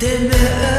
Deme öl